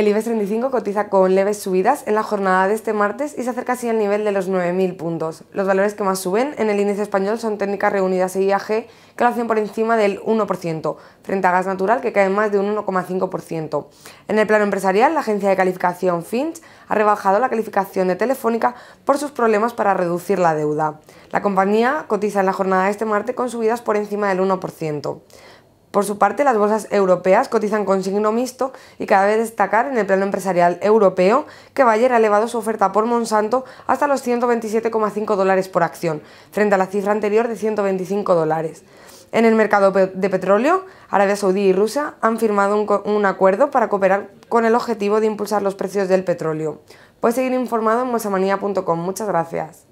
El IBEX 35 cotiza con leves subidas en la jornada de este martes y se acerca así al nivel de los 9.000 puntos. Los valores que más suben en el índice español son Técnicas Reunidas e IAG, que lo hacen por encima del 1%, frente a Gas Natural, que cae más de un 1,5%. En el plano empresarial, la agencia de calificación Finch ha rebajado la calificación de Telefónica por sus problemas para reducir la deuda. La compañía cotiza en la jornada de este martes con subidas por encima del 1%. Por su parte, las bolsas europeas cotizan con signo mixto y cabe destacar en el plano empresarial europeo que Bayer ha elevado su oferta por Monsanto hasta los 127,5 dólares por acción, frente a la cifra anterior de 125 dólares. En el mercado de petróleo, Arabia Saudí y Rusia han firmado un, un, acuerdo para cooperar con el objetivo de impulsar los precios del petróleo. Puedes seguir informado en mosamanía.com. Muchas gracias.